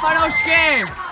Final game.